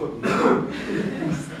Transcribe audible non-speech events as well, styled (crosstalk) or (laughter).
foot. (laughs)